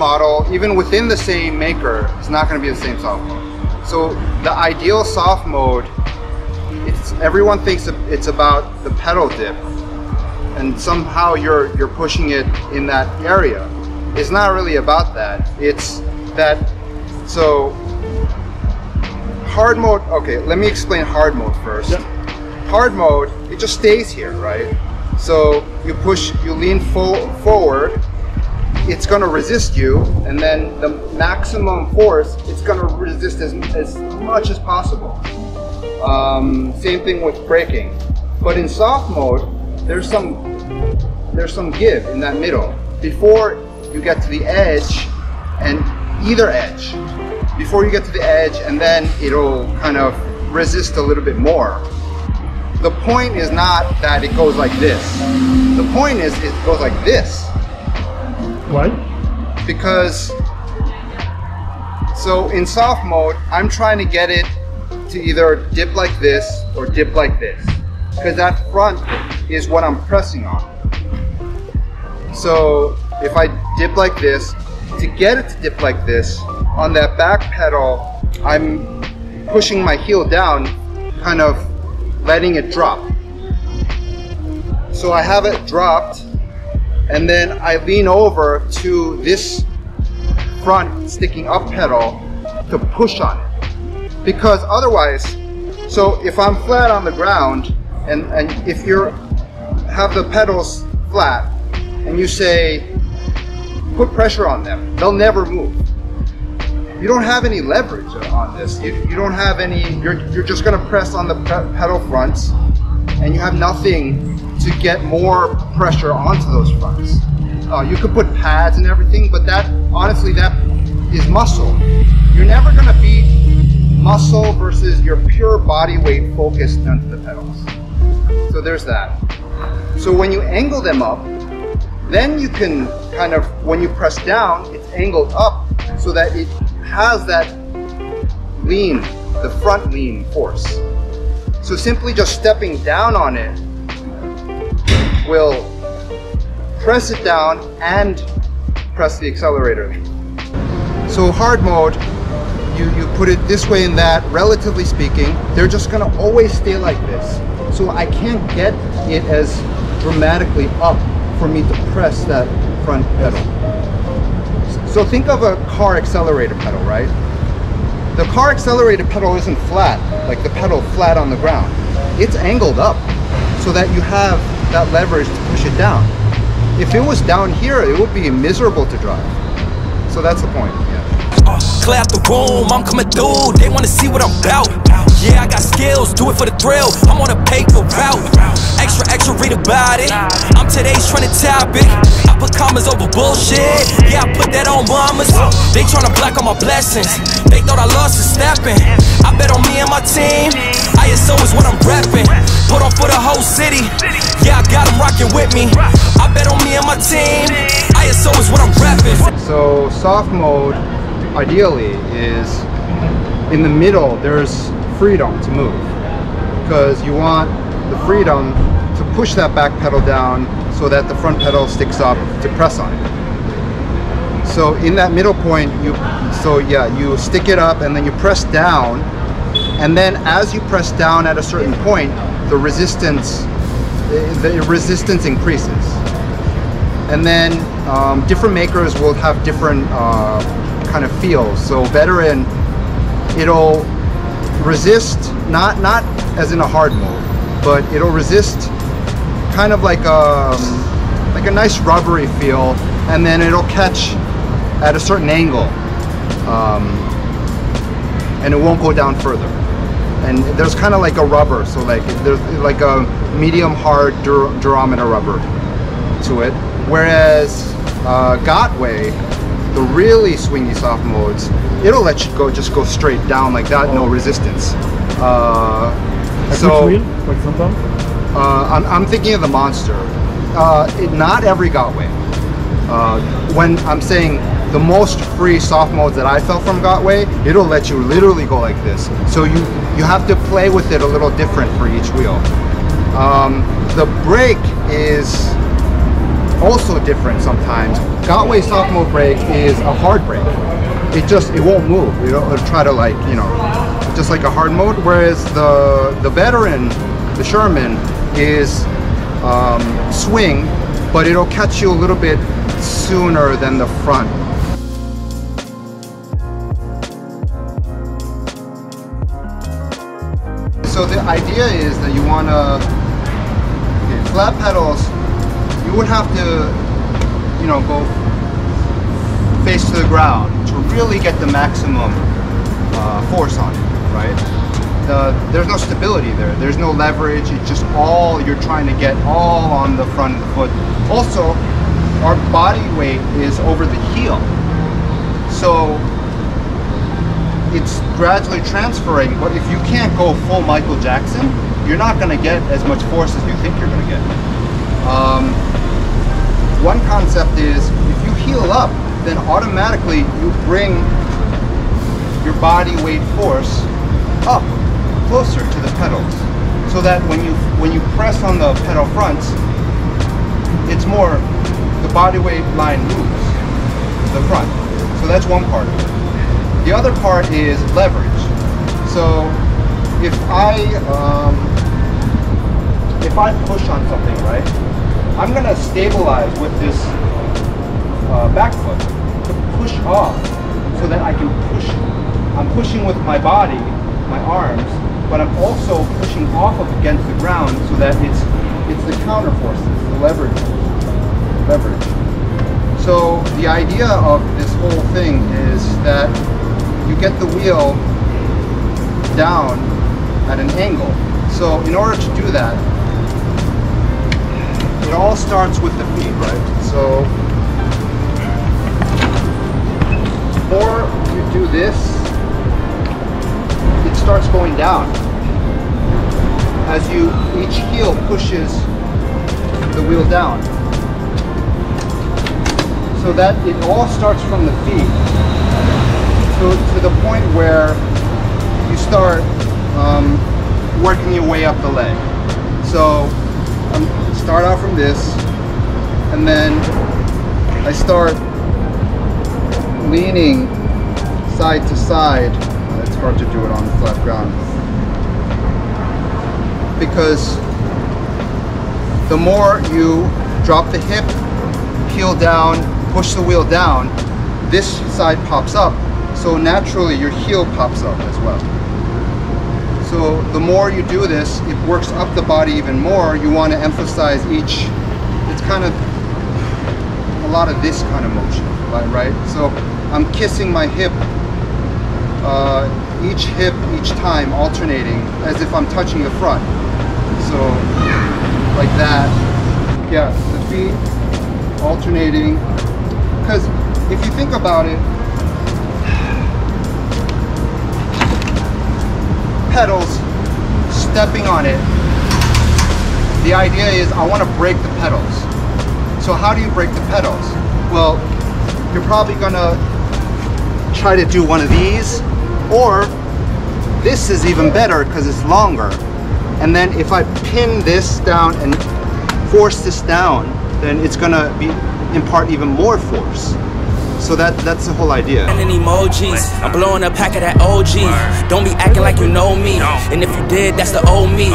model, even within the same maker, it's not going to be the same soft mode. So the ideal soft mode, it's everyone thinks it's about the pedal dip, and somehow you're you're pushing it in that area. It's not really about that. It's that so hard mode. Okay, let me explain hard mode first. Yep. Hard mode, it just stays here, right? So you push, you lean full forward, it's going to resist you, and then the maximum force, it's going to resist as, as much as possible. Um, same thing with braking. But in soft mode, there's some there's some give in that middle before you get to the edge and either edge before you get to the edge and then it'll kind of resist a little bit more the point is not that it goes like this. The point is it goes like this. Why? Because, so in soft mode, I'm trying to get it to either dip like this or dip like this. Because that front is what I'm pressing on. So if I dip like this, to get it to dip like this, on that back pedal, I'm pushing my heel down, kind of letting it drop. So I have it dropped and then I lean over to this front sticking up pedal to push on it. Because otherwise, so if I'm flat on the ground and, and if you have the pedals flat and you say, put pressure on them, they'll never move you don't have any leverage on this. You, you don't have any, you're, you're just gonna press on the pedal fronts and you have nothing to get more pressure onto those fronts. Uh, you could put pads and everything, but that, honestly, that is muscle. You're never gonna beat muscle versus your pure body weight focused onto the pedals. So there's that. So when you angle them up, then you can kind of, when you press down, it's angled up so that it has that lean, the front lean force. So simply just stepping down on it will press it down and press the accelerator. So hard mode, you, you put it this way and that, relatively speaking, they're just gonna always stay like this. So I can't get it as dramatically up for me to press that front pedal. So think of a car accelerator pedal, right? The car accelerator pedal isn't flat, like the pedal flat on the ground. It's angled up so that you have that leverage to push it down. If it was down here, it would be miserable to drive. So that's the point, yeah. Uh, clear out the room, I'm coming through, they wanna see what I'm about. Yeah, I got skills, do it for the thrill. I'm on a paper route. Extra, extra, read about it. I'm today's. I put commas over bullshit. Yeah, I put that on mamas. They tryna block all my blessings. They thought I lost. I bet on me and my team. ISO is what I'm. Put on for the whole city. Yeah, I got them rocking with me. I bet on me and my team. ISO is what I'm. So, soft mode, ideally, is in the middle, there's freedom to move because you want the freedom to push that back pedal down so that the front pedal sticks up to press on it. So in that middle point, you so yeah, you stick it up and then you press down and then as you press down at a certain point, the resistance the resistance increases. And then um, different makers will have different uh, kind of feels. So veteran, it'll resist, not not as in a hard mode, but it'll resist kind of like a um, like a nice rubbery feel, and then it'll catch at a certain angle, um, and it won't go down further. And there's kind of like a rubber, so like there's like a medium hard dur durometer rubber to it. Whereas uh, Gotway, the really swingy soft modes, it'll let you go just go straight down like that, oh. no resistance. Uh, so, wheel, for example? Uh, I'm, I'm thinking of the Monster. Uh, it, not every Gotway. Uh, when I'm saying the most free soft modes that I felt from Gotway, it'll let you literally go like this. So you, you have to play with it a little different for each wheel. Um, the brake is also different sometimes. Gotway soft mode brake is a hard brake. It just, it won't move. It'll, it'll try to like, you know, just like a hard mode. Whereas the, the veteran, the Sherman, is um, swing, but it'll catch you a little bit sooner than the front. So the idea is that you want to, okay, flat pedals, you would have to, you know, go face to the ground to really get the maximum uh, force on it, right? The, there's no stability there. There's no leverage. It's just all you're trying to get all on the front of the foot. Also, our body weight is over the heel. So it's gradually transferring, but if you can't go full Michael Jackson, you're not going to get as much force as you think you're going to get. Um, one concept is if you heel up, then automatically you bring your body weight force up closer to the pedals so that when you when you press on the pedal fronts it's more the body weight line moves the front so that's one part the other part is leverage. So if I um, if I push on something, right, I'm gonna stabilize with this uh, back foot to push off so that I can push. I'm pushing with my body, my arms, but I'm also pushing off of against the ground so that it's it's the counter forces, the leverage, leverage. So the idea of this whole thing is that you get the wheel down at an angle. So in order to do that, it all starts with the feet, right? So or you do this, it starts going down. As you, each heel pushes the wheel down. So that it all starts from the feet to, to the point where you start um, working your way up the leg. So um, start out from this, and then I start leaning side to side. Hard to do it on flat ground. Because the more you drop the hip, peel down, push the wheel down, this side pops up. So naturally your heel pops up as well. So the more you do this, it works up the body even more. You want to emphasize each, it's kind of a lot of this kind of motion, right? So I'm kissing my hip, uh, each hip, each time, alternating as if I'm touching the front. So like that. Yeah, the feet alternating. Because if you think about it, pedals, stepping on it, the idea is I want to break the pedals. So how do you break the pedals? Well, you're probably gonna try to do one of these, or this is even better because it's longer. And then if I pin this down and force this down, then it's gonna be impart even more force. So that that's the whole idea. And emojis, I'm blowing a pack of that OG. Don't be acting like you know me. And if you did, that's the old me.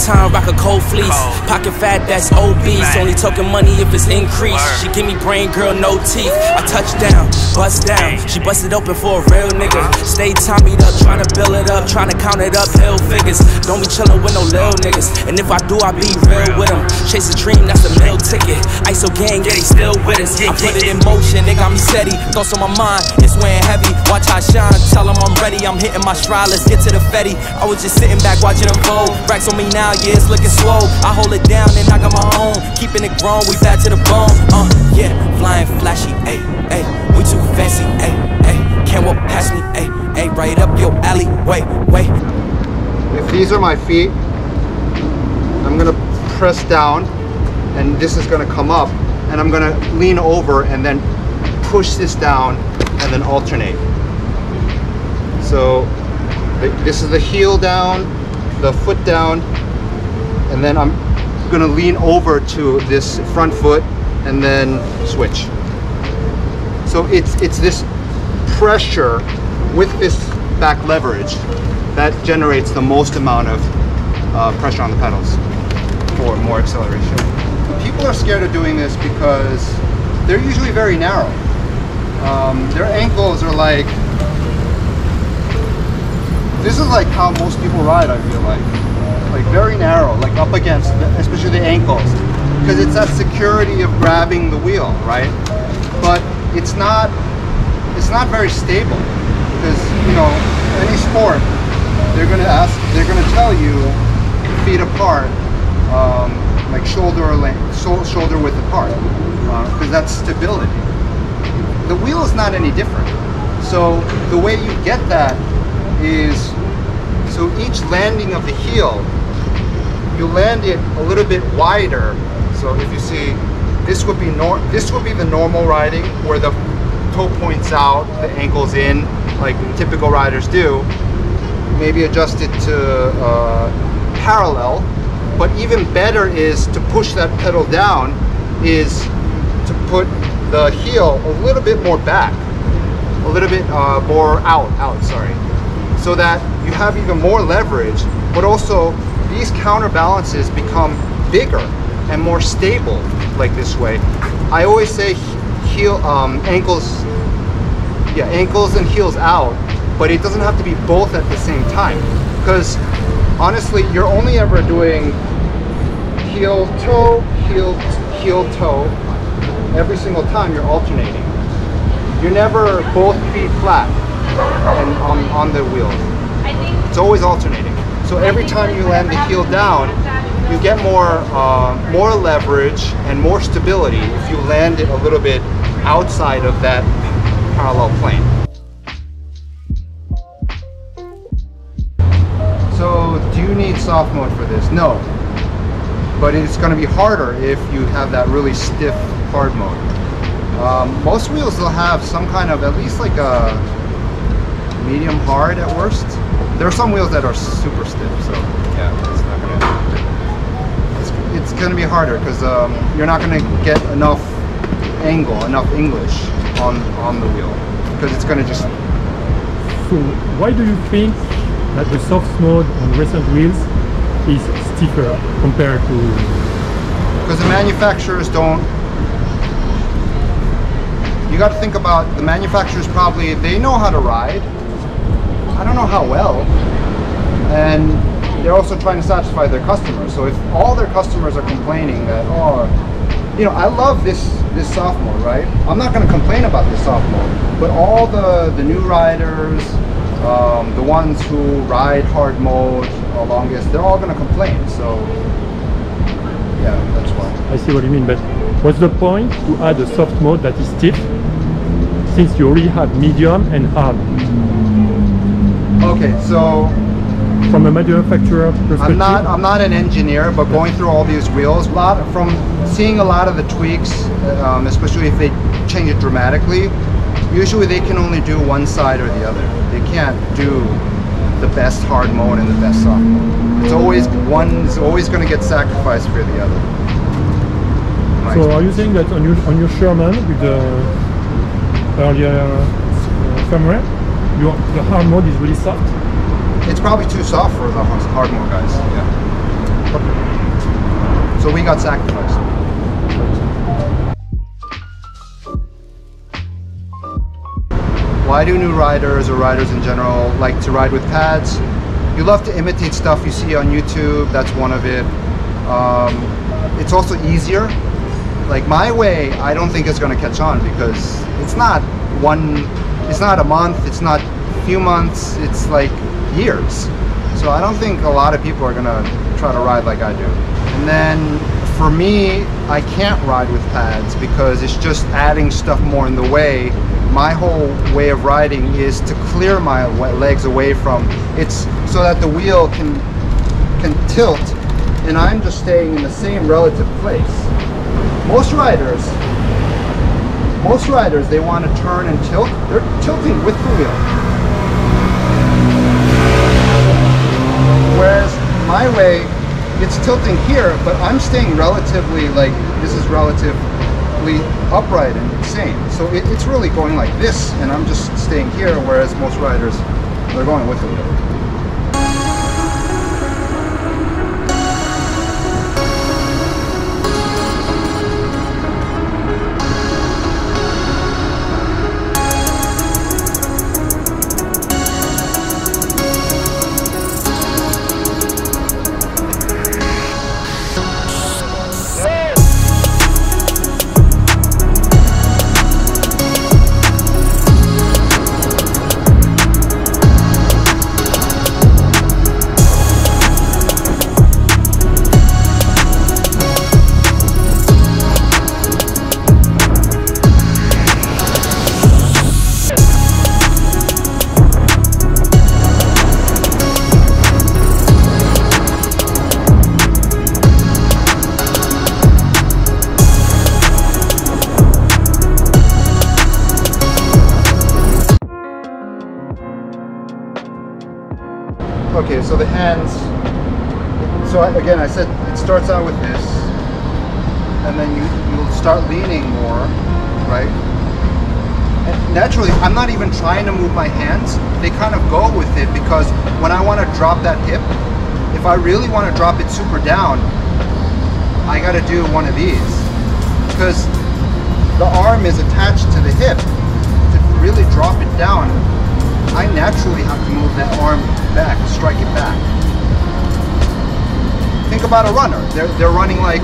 Time, rock a cold fleece. Pocket fat, that's obese. Only talking money if it's increased. She give me brain, girl, no teeth. I touch down, bust down. She busted open for a real nigga. Stay up, trying to build it up, trying to count it up, hill figures. Don't be chillin' with no little niggas. And if I do, I be real with them. Chase a dream, that's ticket. ISO gang, yeah, they still with us. I put it in motion, they got me steady. Thoughts on my mind, it's weighing heavy. Watch how I shine, tell them I'm ready. I'm hitting my stride, let's get to the Fetty. I was just sitting back watching them fold. Racks on me now, yeah, it's looking slow. I hold it down and I got my own. Keeping it grown, we back to the bone. Uh, yeah, flying flashy, ayy, ayy. We too fancy, ayy, ayy. Can't walk past me, ayy, ayy. Right up your alley, wait, wait. If these are my feet, I'm gonna press down and this is gonna come up and I'm gonna lean over and then push this down and then alternate. So this is the heel down, the foot down, and then I'm gonna lean over to this front foot and then switch. So it's it's this pressure with this back leverage that generates the most amount of uh, pressure on the pedals for more acceleration. People are scared of doing this because they're usually very narrow. Um, their ankles are like this is like how most people ride. I feel like like very narrow, like up against, the, especially the ankles, because it's that security of grabbing the wheel, right? But it's not it's not very stable because you know any sport they're gonna ask they're gonna tell you feet apart um, like shoulder length shoulder width apart because uh, that's stability the wheel is not any different. So the way you get that is so each landing of the heel you land it a little bit wider. So if you see this would be nor this would be the normal riding where the toe points out the ankles in like typical riders do. Maybe adjust it to uh, parallel. But even better is to push that pedal down is to put the heel a little bit more back a little bit uh, more out out sorry so that you have even more leverage, but also these counterbalances become bigger and more stable like this way. I always say heel, um, ankles, yeah, ankles and heels out, but it doesn't have to be both at the same time. Because honestly, you're only ever doing heel, toe, heel, heel, toe, every single time you're alternating. You're never both feet flat and on, on the wheel. It's always alternating. So every time you land the heel down, you get more, uh, more leverage and more stability if you land it a little bit outside of that parallel plane. So do you need soft mode for this? No. But it's going to be harder if you have that really stiff hard mode. Um, most wheels will have some kind of, at least like a medium hard at worst. There are some wheels that are super stiff, so yeah, it's not gonna. It's, it's gonna be harder because um, you're not gonna get enough angle, enough English on on the wheel because it's gonna just. So why do you think that the soft mode on recent wheels is stiffer compared to? Because the manufacturers don't got to think about the manufacturers probably they know how to ride I don't know how well. And they're also trying to satisfy their customers. So if all their customers are complaining that, oh, you know, I love this this soft mode, right? I'm not going to complain about this soft mode, but all the the new riders, um, the ones who ride hard mode longest, they're all going to complain. So yeah, that's why. I see what you mean, but what's the point to add a soft mode that is stiff, since you already have medium and hard? Okay, so from a manufacturer perspective, I'm not I'm not an engineer, but going through all these wheels, a lot from seeing a lot of the tweaks, um, especially if they change it dramatically. Usually, they can only do one side or the other. They can't do the best hard mode and the best soft mode. It's always one's always going to get sacrificed for the other. So, are you saying that on your on your Sherman with the earlier uh, firmware? Your, the hard mode is really soft? It's probably too soft for the hard mode guys, yeah. So we got sacrificed. Why do new riders or riders in general like to ride with pads? You love to imitate stuff you see on YouTube, that's one of it. Um, it's also easier. Like my way, I don't think it's gonna catch on because it's not one it's not a month, it's not a few months, it's like years. So I don't think a lot of people are gonna try to ride like I do. And then for me, I can't ride with pads because it's just adding stuff more in the way. My whole way of riding is to clear my legs away from it's so that the wheel can can tilt and I'm just staying in the same relative place. Most riders most riders, they want to turn and tilt. They're tilting with the wheel. Whereas my way, it's tilting here, but I'm staying relatively, like, this is relatively upright and sane. So it, it's really going like this, and I'm just staying here, whereas most riders they're going with the wheel. Okay, so the hands, so I, again, I said it starts out with this, and then you, you'll start leaning more, right? And naturally, I'm not even trying to move my hands. They kind of go with it because when I want to drop that hip, if I really want to drop it super down, I got to do one of these because the arm is attached to the hip. To really drop it down, I naturally have to move that arm back, strike it back. Think about a runner. They're, they're running like,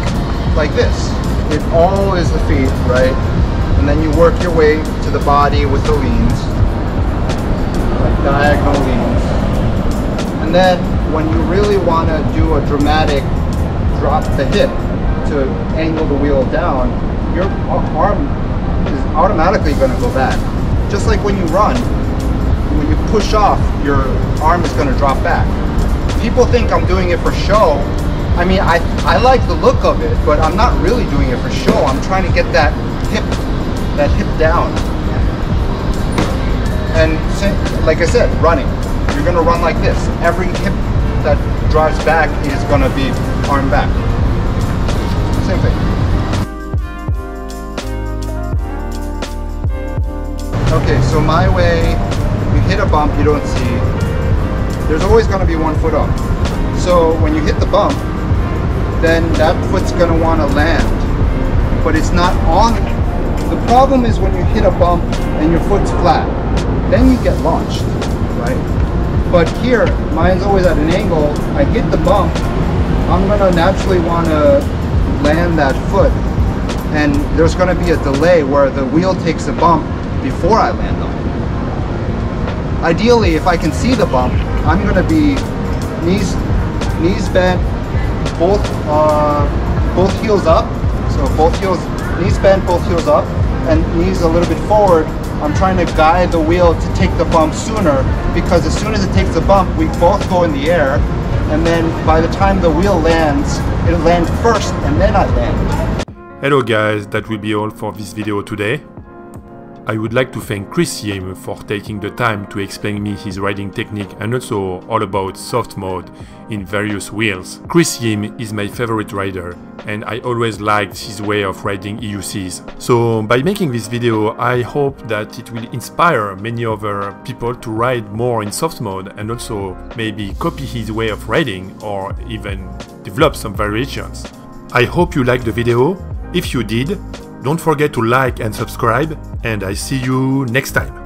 like this. It all is the feet, right? And then you work your way to the body with the leans, like diagonal leans. And then when you really want to do a dramatic drop the hip to angle the wheel down, your arm is automatically going to go back. Just like when you run, push off, your arm is going to drop back. People think I'm doing it for show. I mean, I, I like the look of it, but I'm not really doing it for show. I'm trying to get that hip, that hip down. And like I said, running. You're going to run like this. Every hip that drives back is going to be arm back. Same thing. Okay, so my way hit a bump you don't see, there's always going to be one foot up. So when you hit the bump, then that foot's going to want to land, but it's not on. The problem is when you hit a bump and your foot's flat, then you get launched, right? But here, mine's always at an angle. I hit the bump, I'm going to naturally want to land that foot, and there's going to be a delay where the wheel takes a bump before I land on it. Ideally, if I can see the bump, I'm going to be knees knees bent, both uh, both heels up. So both heels, knees bent, both heels up, and knees a little bit forward. I'm trying to guide the wheel to take the bump sooner because as soon as it takes the bump, we both go in the air, and then by the time the wheel lands, it'll land first, and then I land. Hello guys, that will be all for this video today. I would like to thank Chris Yim for taking the time to explain me his riding technique and also all about soft mode in various wheels. Chris Yim is my favorite rider and I always liked his way of riding EUCs. So by making this video I hope that it will inspire many other people to ride more in soft mode and also maybe copy his way of riding or even develop some variations. I hope you liked the video. If you did, don't forget to like and subscribe, and I see you next time.